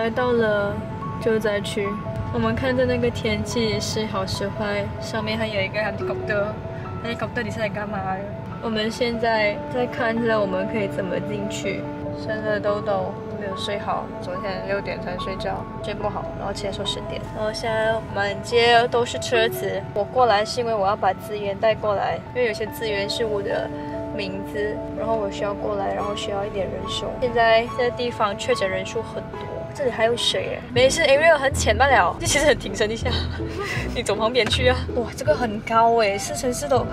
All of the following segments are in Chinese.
来到了救灾区，我们看着那个天气时好时坏，上面还有一个 helicopter，helicopter 你是在干嘛的？我们现在在看着我们可以怎么进去。生了痘痘，没有睡好，昨天六点才睡觉，睡不好，然后起来说十点，然后现在满街都是车子。我过来是因为我要把资源带过来，因为有些资源是我的名字，然后我需要过来，然后需要一点人手。现在这个地方确诊人数很多。这里还有水耶，没事，area 很浅罢了。这其实很挺身一下，你走旁边去啊。哇，这个很高哎，四乘四都。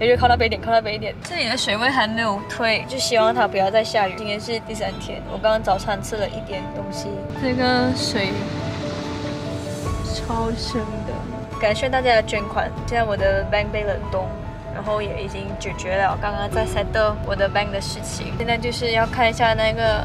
area 靠那边一点，靠那边一点。这里的水位还没有退，就希望它不要再下雨。今天是第三天，我刚刚早餐吃了一点东西。这个水超深的，感谢大家的捐款。现在我的 bank 被冷冻，然后也已经解决了刚刚在 settle 我的 bank 的事情。现在就是要看一下那个。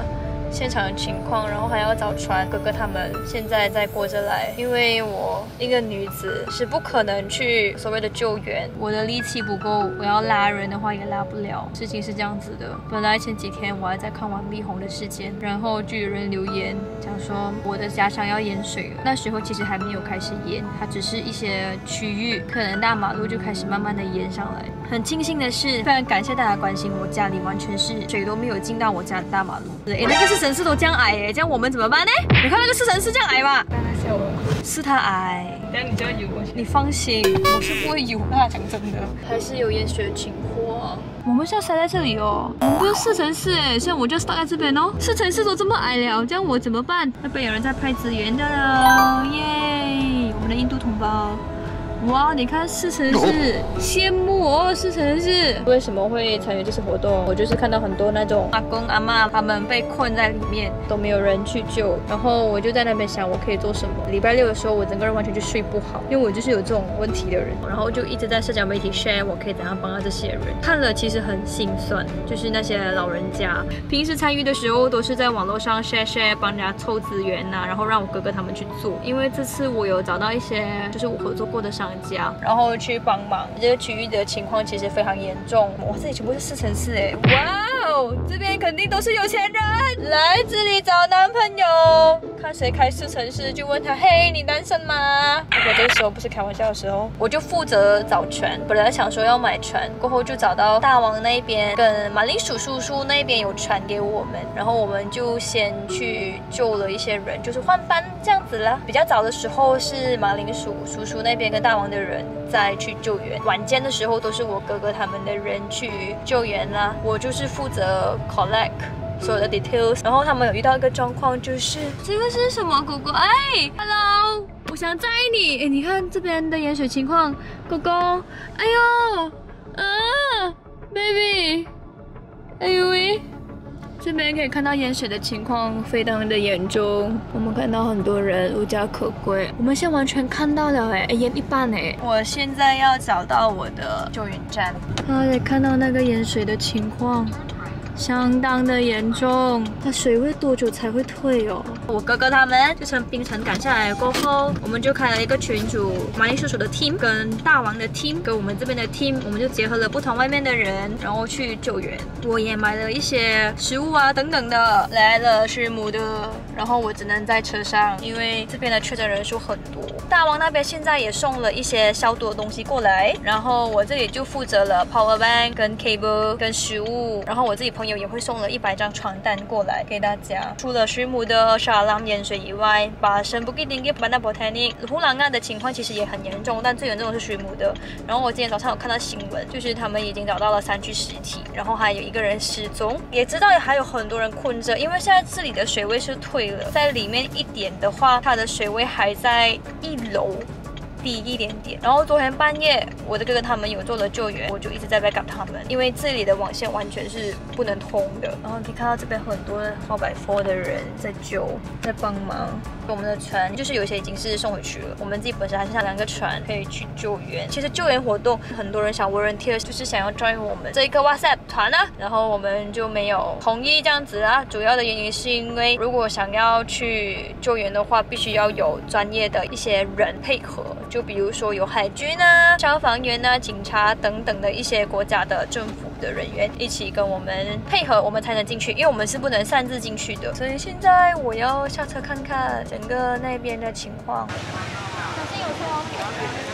现场的情况，然后还要找船。哥哥他们现在在过着来，因为我一个女子是不可能去所谓的救援，我的力气不够，我要拉人的话也拉不了。事情是这样子的，本来前几天我还在看王力宏的事件，然后就有人留言讲说我的家乡要淹水了。那时候其实还没有开始淹，它只是一些区域，可能大马路就开始慢慢的淹上来。很庆幸的是，非常感谢大家关心我家里，完全是水都没有进到我家的大马路。哎，那个是城市都这样矮哎，这样我们怎么办呢？你看那个是城市这样矮吧？笑我，是他矮。等下你就要游过去。你放心，我是不会游的，讲真的。还是有淹水的情况。我们是要塞在这里哦，我们不是四乘四哎，所以我就塞在这边哦。四乘四都这么矮了，这样我怎么办？那边有人在派支援的了，耶！我们的印度同胞。哇，你看四城市，羡慕哦，四城市。为什么会参与这次活动？我就是看到很多那种阿公阿妈，他们被困在里面，都没有人去救。然后我就在那边想，我可以做什么？礼拜六的时候，我整个人完全就睡不好，因为我就是有这种问题的人。然后就一直在社交媒体 share 我可以怎样帮到这些人。看了其实很心酸，就是那些老人家，平时参与的时候都是在网络上 share share 帮人家凑资源呐，然后让我哥哥他们去做。因为这次我有找到一些就是我合作过的商。家，然后去帮忙。这个区域的情况其实非常严重。哇，这里全部是四乘四哎！哇哦，这边肯定都是有钱人来这里找男朋友。看谁开四城市，就问他：嘿，你单身吗？如果这个时候不是开玩笑的时候，我就负责找船。本来想说要买船，过后就找到大王那边跟马铃薯叔叔那边有船给我们，然后我们就先去救了一些人，就是换班这样子了。比较早的时候是马铃薯叔叔那边跟大王。的人再去救援，晚间的时候都是我哥哥他们的人去救援啦，我就是负责 collect 所有的 details。然后他们有遇到一个状况，就是这个是什么狗狗？哎，hello，我想载你。哎，你看这边的盐水情况，狗狗，哎呦，啊，baby，哎呦喂。这边可以看到盐水的情况非常的严重，我们看到很多人无家可归。我们现在完全看到了，哎，淹一半哎！我现在要找到我的救援站，啊，也看到那个盐水的情况。相当的严重，它水位多久才会退哦？我哥哥他们就从冰城赶下来过后，我们就开了一个群组，马丽叔叔的 team 跟大王的 team 跟我们这边的 team，我们就结合了不同外面的人，然后去救援。我也买了一些食物啊等等的，来了是母的，然后我只能在车上，因为这边的确诊人数很多。大王那边现在也送了一些消毒的东西过来，然后我这里就负责了 power bank 跟 cable 跟食物，然后我自己朋友。也会送了一百张床单过来给大家。除了水母的沙拉盐水以外，把神不给丁给班纳博泰尼呼兰岸的情况其实也很严重，但最严重的是水母的。然后我今天早上有看到新闻，就是他们已经找到了三具尸体，然后还有一个人失踪，也知道还有很多人困着，因为现在这里的水位是退在里面一点的话，它的水位还在一楼。低一点点，然后昨天半夜，我的哥哥他们有做了救援，我就一直在 backup 他们，因为这里的网线完全是不能通的。然后可以看到这边很多号百 f 的人在救，在帮忙。我们的船就是有些已经是送回去了，我们自己本身还剩下两个船可以去救援。其实救援活动很多人想 volunteer，就是想要 join 我们这一个 WhatsApp 团呢，然后我们就没有同意这样子啊。主要的原因是因为如果想要去救援的话，必须要有专业的一些人配合。就比如说有海军啊、消防员啊、警察等等的一些国家的政府的人员一起跟我们配合，我们才能进去，因为我们是不能擅自进去的。所以现在我要下车看看整个那边的情况。小心有车哦。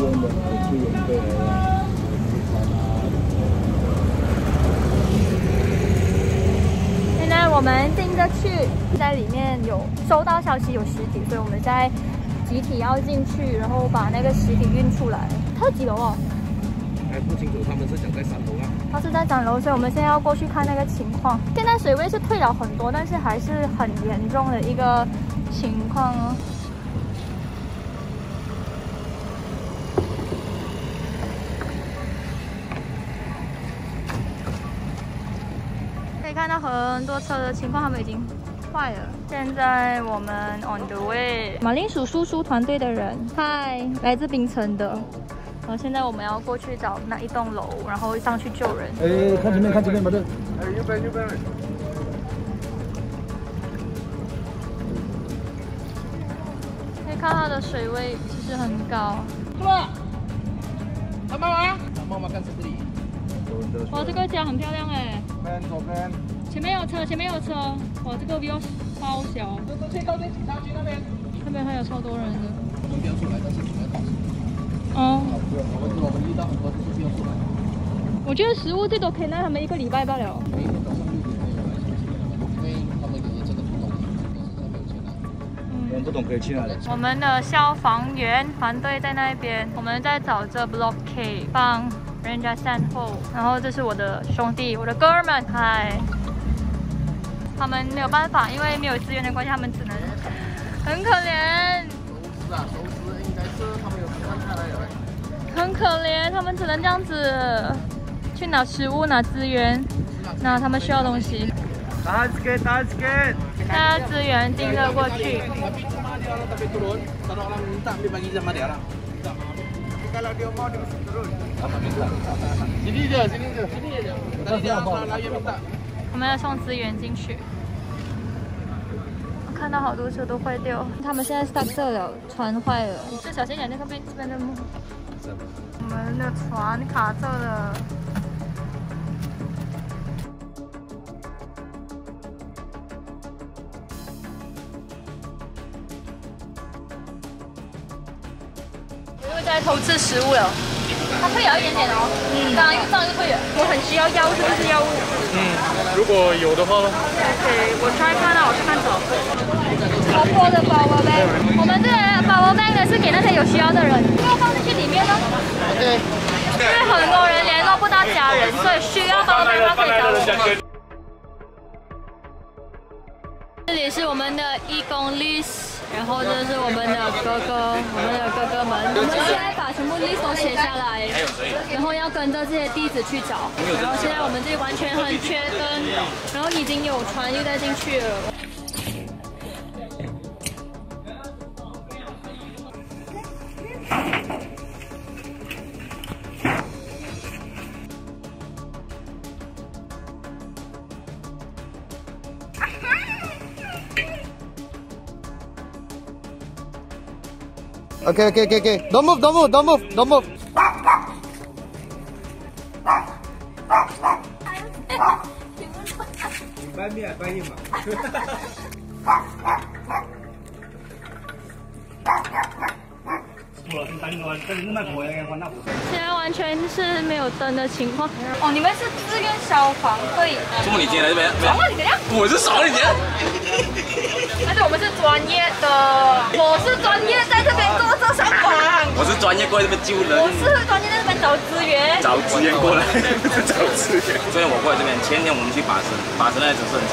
现在我们进得去，在里面有收到消息有实体，所以我们现在集体要进去，然后把那个实体运出来。它几楼哦？还不清楚，他们是讲在三楼啊。他是在三楼，所以我们现在要过去看那个情况。现在水位是退了很多，但是还是很严重的一个情况哦。看到很多车的情况，他们已经坏了。现在我们 on the way，马铃薯叔叔团队的人，嗨，来自冰城的。然后现在我们要过去找那一栋楼，然后上去救人。哎，看前面，看前面，马正。哎，右边，右边。可以看它的水位其实很高。什么？妈妈？妈妈干什么？哇，这个家很漂亮哎。左边。前面有车，前面有车。哇，这个比较超小。那边。那边还有超多人的。我们标出来，但是主要导致。哦。我们我们遇到很多就是标出来。我觉得食物最多可以让他们一个礼拜罢了。每天早上六点可以来因为他们有的这个不懂，但是没有钱拿。嗯。不懂可以去哪里？我们的消防员团队在那边，我们在找这 Block K 帮人家善后。然后这是我的兄弟，我的哥们，嗨。他们没有办法，因为没有资源的关系，他们只能很可怜。收尸啊，收尸应该是他们有分开来的。很可怜，他们只能这样子去拿食物、拿资源，拿他们需要东西。大家资源盯着过去。我们要送资源进去。我看到好多车都坏掉，他们现在 stuck 了，船坏了，就小心点，那个边这边的木。我们的船卡住了。我又在偷吃食物了。它退了一点点哦，嗯，刚刚又上又退了。我很需要药，是不是药物？嗯，如果有的话呢？OK，我猜看到，我去看找。好多的包包呗，我们这包包 bag 是给那些有需要的人，要放进去里面呢。对。因为很多人联络不到家人，所以需要包包 bag 可以找我们。这里是我们的义工 list。然后这是我们的哥哥，我们的哥哥们。我们现在把全部 list 写下来，然后要跟着这些地址去找。然后现在我们这里完全很缺灯，然后已经有船又带进去了。Okay, okay, okay, okay. Don't move, don't move, don't move, don't move. 半面半硬嘛。现在完全是没有灯的情况。哦，你们是志愿消防队。怎么你今天来这边？爽了你怎样？我是爽了你怎样？我们是专业的，我是专业在这边做这消防。我是专业过来这边救人。我是专业在这边找资源。找资源过来，找资源。昨天我过来这边，前天我们去把神，把神那只是很惨，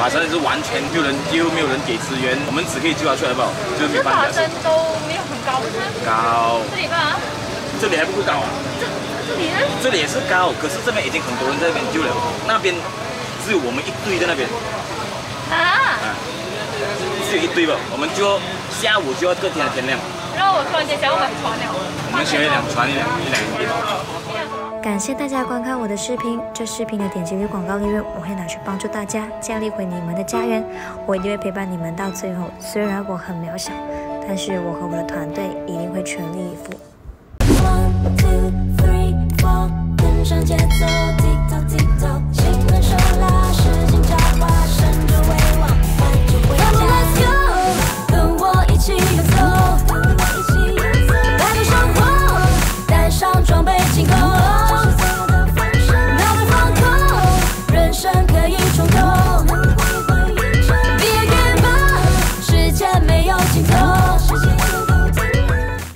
把神是完全没有人救，没有人给资源，我们只可以救他出来，好不好？就是没办法。都没有很高。高。这里吧？这里还不够高啊？这这里呢？这里也是高，可是这边已经很多人在那边救了，那边只有我们一堆在那边，啊！一堆吧，我们就下午就要各天的天亮，然后我突然间想要买船了。我们学一两船一两一两一感谢大家观看我的视频，这视频的点击率、广告利润我会拿去帮助大家，建立回你们的家园。我一定会陪伴你们到最后。虽然我很渺小，但是我和我的团队一定会全力以赴。